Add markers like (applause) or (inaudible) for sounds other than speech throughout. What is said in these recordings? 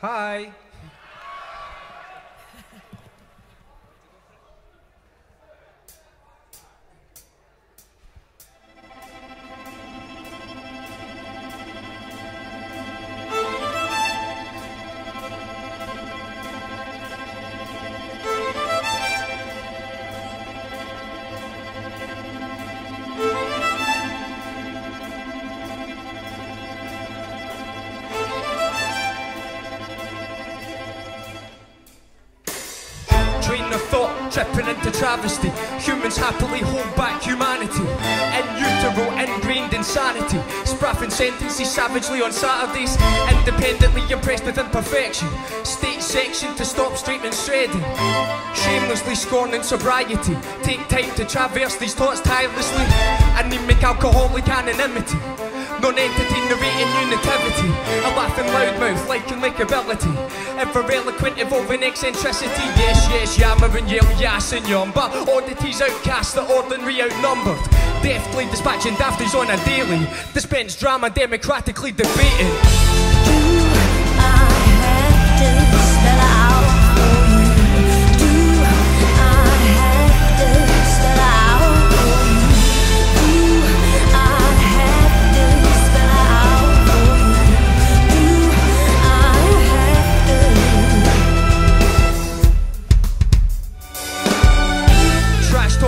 Hi. Tripping into travesty. Humans happily hold back humanity. In utero, ingrained insanity. Spraffing sentences savagely on Saturdays. Independently impressed with imperfection. State section to stop straightening shredding. Shamelessly scorning sobriety. Take time to traverse these thoughts tirelessly. Anemic alcoholic anonymity. Non-entity narrating unitivity. A laughing loudmouth, liking likability Ever eloquent, evolving eccentricity Yes, yes, yammering, yell, yass and But oddities outcast, the ordinary outnumbered. Deftly dispatching dafties on a daily. Dispense drama, democratically debating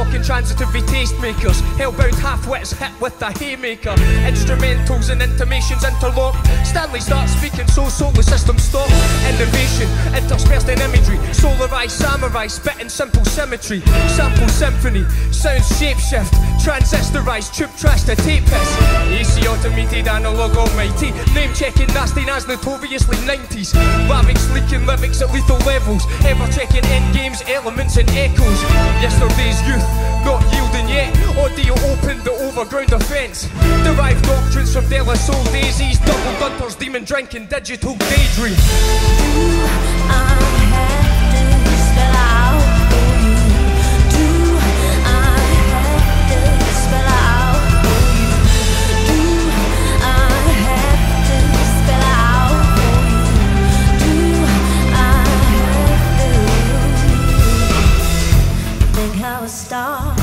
talking transitory tastemakers, hellbound half-wits hit with a haymaker. Instrumentals and intimations interlock. Stanley starts speaking, so solar system stop. Innovation, interspersed in imagery. Solarized samurai, spitting simple symmetry. Sample symphony, sound shapeshift. Transistorized, tube trash to tape hiss. AC automated analog almighty. Name checking nasty as notoriously 90s. Ravage leaking lyrics at lethal levels. Ever checking end games, elements and echoes. Yesterday's youth, not yielding yet. Audio opened the overground offence. Derived doctrines from De La Soul daisies. Double dunters, demon drinking, digital daydream. Stars,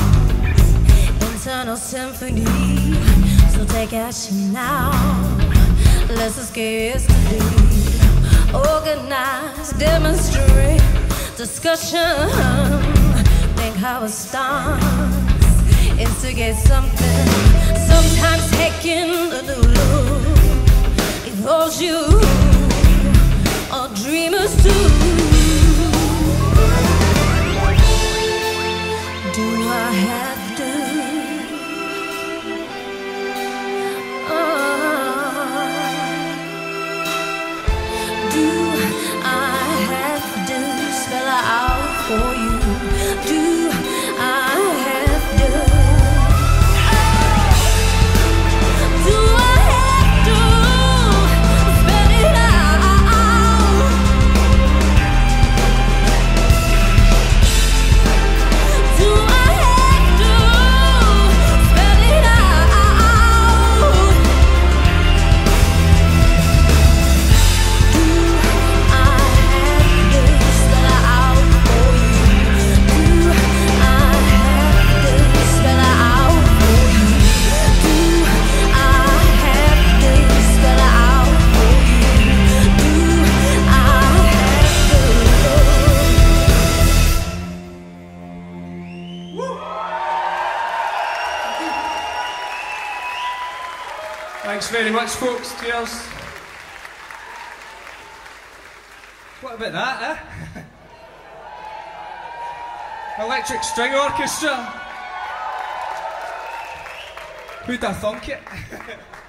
internal symphony. So take action now. Let's escape yesterday. Organize, demonstrate, discussion. Think how it starts. Instigate something. Sometimes taking the lulu evolves you. All dreamers. Do for you? Thanks very much, folks. Cheers. What about that, eh? (laughs) Electric String Orchestra. Who'd have thunk it? (laughs)